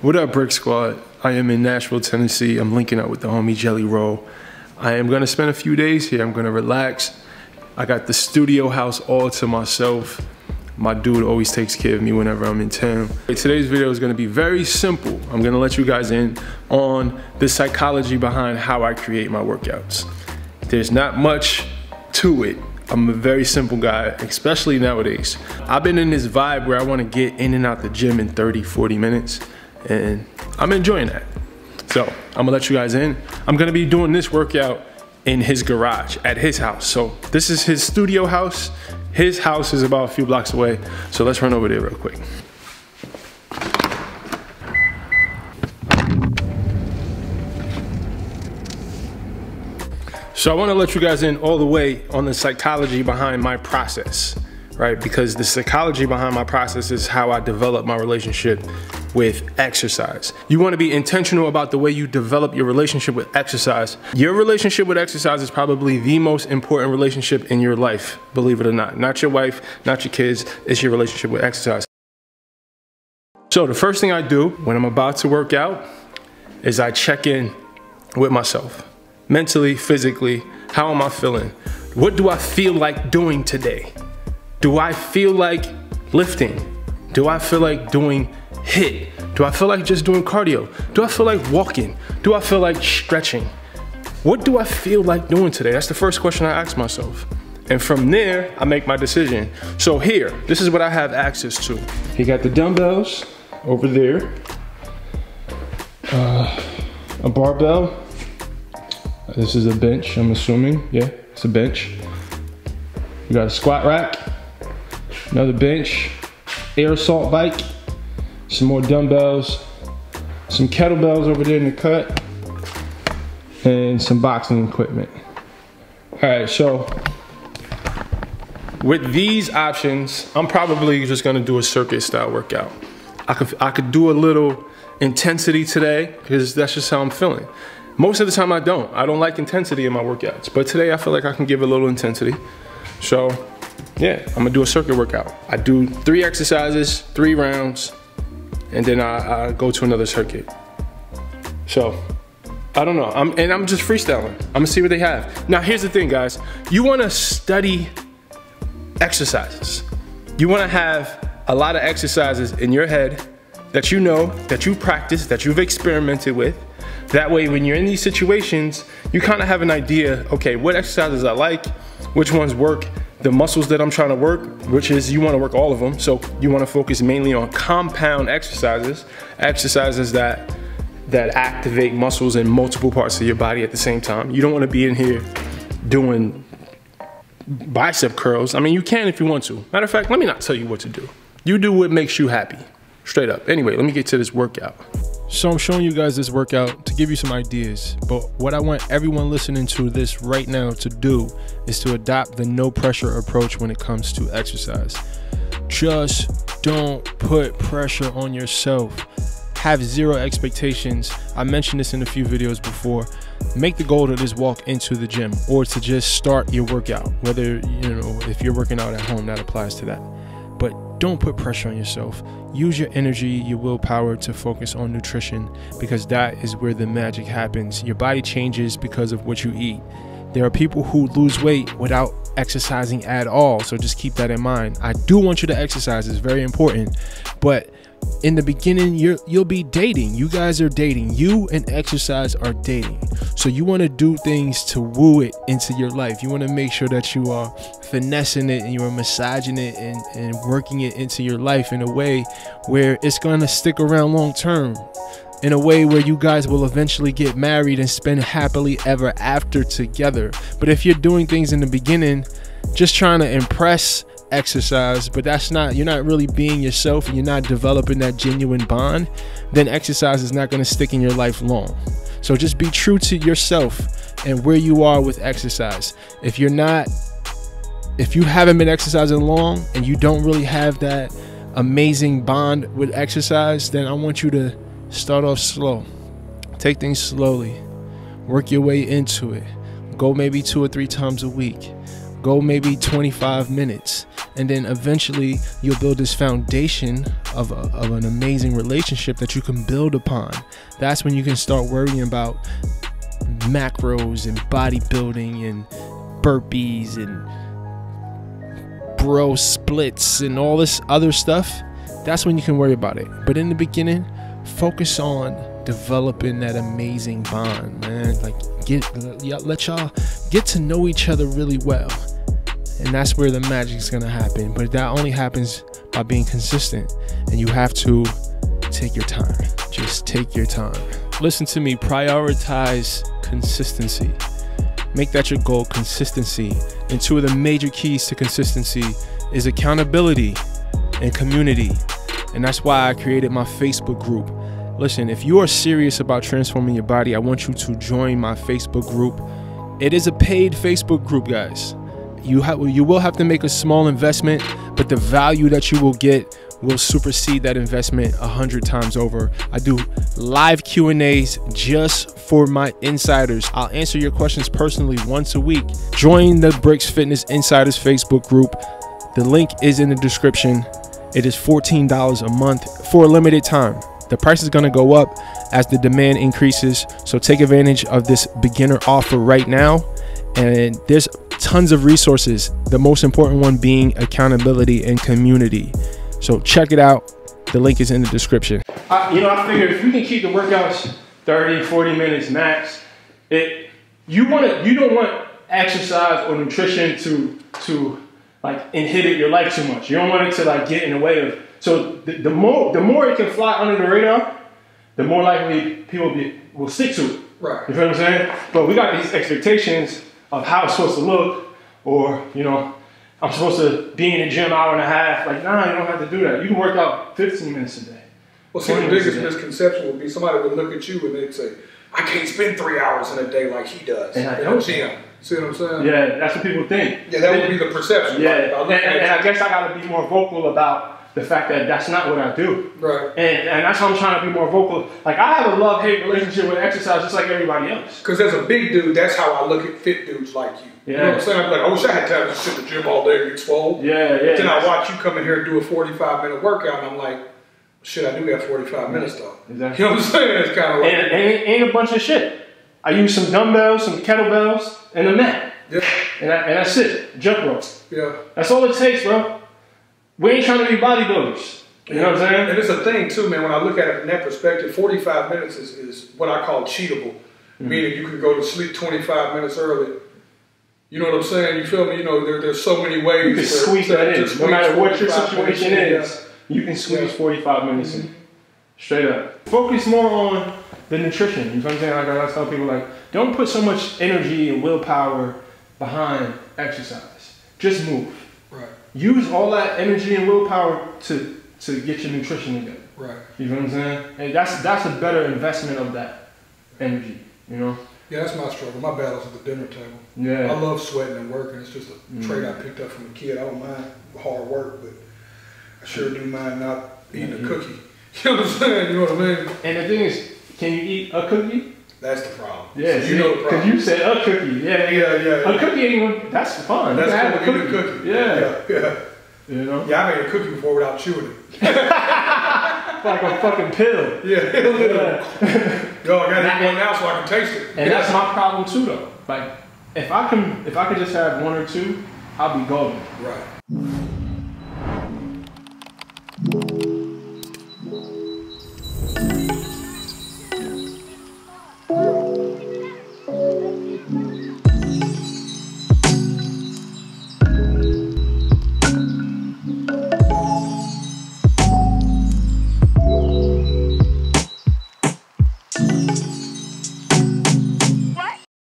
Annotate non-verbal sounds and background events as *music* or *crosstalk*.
What up, Brix Squad? I am in Nashville, Tennessee. I'm linking up with the homie Jelly Roll. I am gonna spend a few days here. I'm gonna relax. I got the studio house all to myself. My dude always takes care of me whenever I'm in town. Today's video is gonna be very simple. I'm gonna let you guys in on the psychology behind how I create my workouts. There's not much to it. I'm a very simple guy, especially nowadays. I've been in this vibe where I wanna get in and out the gym in 30, 40 minutes, and I'm enjoying that. So I'm gonna let you guys in. I'm gonna be doing this workout in his garage at his house. So this is his studio house. His house is about a few blocks away. So let's run over there real quick. So I want to let you guys in all the way on the psychology behind my process, right? Because the psychology behind my process is how I develop my relationship with exercise. You want to be intentional about the way you develop your relationship with exercise. Your relationship with exercise is probably the most important relationship in your life, believe it or not. Not your wife, not your kids, it's your relationship with exercise. So the first thing I do when I'm about to work out is I check in with myself mentally, physically. How am I feeling? What do I feel like doing today? Do I feel like lifting? Do I feel like doing HIIT? Do I feel like just doing cardio? Do I feel like walking? Do I feel like stretching? What do I feel like doing today? That's the first question I ask myself. And from there, I make my decision. So here, this is what I have access to. You got the dumbbells over there, uh, a barbell, this is a bench, I'm assuming. Yeah, it's a bench. You got a squat rack, another bench, air assault bike, some more dumbbells, some kettlebells over there in the cut, and some boxing equipment. All right, so with these options, I'm probably just gonna do a circuit style workout. I could, I could do a little intensity today because that's just how I'm feeling. Most of the time I don't. I don't like intensity in my workouts. But today I feel like I can give a little intensity. So yeah, I'm gonna do a circuit workout. I do three exercises, three rounds, and then I, I go to another circuit. So I don't know, I'm, and I'm just freestyling. I'm gonna see what they have. Now here's the thing guys, you wanna study exercises. You wanna have a lot of exercises in your head that you know, that you practice, that you've experimented with, that way, when you're in these situations, you kind of have an idea, okay, what exercises I like, which ones work, the muscles that I'm trying to work, which is you want to work all of them. So you want to focus mainly on compound exercises, exercises that that activate muscles in multiple parts of your body at the same time. You don't want to be in here doing bicep curls. I mean, you can if you want to. Matter of fact, let me not tell you what to do. You do what makes you happy. Straight up. Anyway, let me get to this workout. So I'm showing you guys this workout to give you some ideas, but what I want everyone listening to this right now to do is to adopt the no pressure approach when it comes to exercise. Just don't put pressure on yourself. Have zero expectations. I mentioned this in a few videos before. Make the goal to just walk into the gym or to just start your workout. Whether, you know, if you're working out at home, that applies to that. Don't put pressure on yourself. Use your energy, your willpower to focus on nutrition because that is where the magic happens. Your body changes because of what you eat. There are people who lose weight without exercising at all, so just keep that in mind. I do want you to exercise, it's very important, but in the beginning you you'll be dating. You guys are dating. You and exercise are dating. So you want to do things to woo it into your life. You want to make sure that you are finessing it and you are massaging it and, and working it into your life in a way where it's going to stick around long term in a way where you guys will eventually get married and spend happily ever after together. But if you're doing things in the beginning just trying to impress exercise, but that's not, you're not really being yourself and you're not developing that genuine bond, then exercise is not going to stick in your life long. So just be true to yourself and where you are with exercise. If you're not, if you haven't been exercising long and you don't really have that amazing bond with exercise, then I want you to start off slow. Take things slowly. Work your way into it. Go maybe two or three times a week. Go maybe 25 minutes and then eventually you'll build this foundation of, a, of an amazing relationship that you can build upon. That's when you can start worrying about macros and bodybuilding and burpees and bro splits and all this other stuff. That's when you can worry about it. But in the beginning, focus on developing that amazing bond, man. Like get let y'all get to know each other really well. And that's where the magic is gonna happen. But that only happens by being consistent. And you have to take your time. Just take your time. Listen to me, prioritize consistency. Make that your goal, consistency. And two of the major keys to consistency is accountability and community. And that's why I created my Facebook group. Listen, if you are serious about transforming your body, I want you to join my Facebook group. It is a paid Facebook group, guys. You have you will have to make a small investment, but the value that you will get will supersede that investment a hundred times over. I do live Q and A's just for my insiders. I'll answer your questions personally once a week. Join the Brix Fitness Insiders Facebook group. The link is in the description. It is $14 a month for a limited time. The price is going to go up as the demand increases. So take advantage of this beginner offer right now. And there's tons of resources. The most important one being accountability and community. So check it out. The link is in the description. I, you know, I figure if we can keep the workouts 30, 40 minutes max, it you want to you don't want exercise or nutrition to to like inhibit your life too much. You don't want it to like get in the way of so the, the more the more it can fly under the radar, the more likely people be, will stick to it. Right. You feel what I'm saying? But we got these expectations of how it's supposed to look, or you know, I'm supposed to be in the gym hour and a half. Like, nah, you don't have to do that. You can work out 15 minutes a day. Well, see, the biggest misconception would be somebody would look at you and they'd say, I can't spend three hours in a day like he does. And I don't. Gym. See what I'm saying? Yeah, that's what people think. Yeah, that would be the perception. Yeah, and, and, and I guess I got to be more vocal about the fact that that's not what I do. Right. And, and that's why I'm trying to be more vocal. Like I have a love hate relationship with exercise, just like everybody else. Because as a big dude, that's how I look at fit dudes like you. Yeah. You know what I'm saying? I'm like, I wish I had time to sit in the gym all day and get swole. Yeah, yeah. But then I watch you come in here and do a 45 minute workout, and I'm like, shit, I do got 45 minutes though. Exactly. You know what I'm saying? It's kind of like. And, and, and a bunch of shit. I use some dumbbells, some kettlebells, and a mat. Yeah. And, I, and that's it. Jump rope. Yeah. That's all it takes, bro. We ain't trying to be bodybuilders. You know what I'm saying? And it's a thing too, man. When I look at it from that perspective, 45 minutes is, is what I call cheatable, mm-hmm. meaning you can go to sleep 25 minutes early. You know what I'm saying? You feel me? You know, there, there's so many ways. You can squeeze that in. No matter what your situation is, you can squeeze yeah. 45 minutes mm-hmm. in. Straight up. Focus more on the nutrition. You know what I'm saying? Like I tell people, like, don't put so much energy and willpower behind exercise. Just move. Right. Use all that energy and willpower to to get your nutrition together. Right. You know what I'm saying? And that's that's a better investment of that energy. You know. Yeah, that's my struggle. My battle's at the dinner table. Yeah. I love sweating and working. It's just a mm. trait I picked up from a kid. I don't mind hard work, but I sure do mind not eating mm-hmm. a cookie. *laughs* You know what I'm saying? You know what I mean? And the thing is, can you eat a cookie? That's the problem. Yeah, so you know. Because you said a cookie. Yeah, yeah, yeah. yeah. A cookie ain't even, that's fun. That's cool. A cookie. cookie. Yeah. yeah. Yeah. *laughs* You know? Yeah, I made a cookie before without chewing it. *laughs* like a fucking pill. Yeah, *laughs* yeah. Yo, I gotta eat one now so I can taste it. And that's my problem too though. Like if I can if I could just have one or two, I'll be golden. Right.